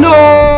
No!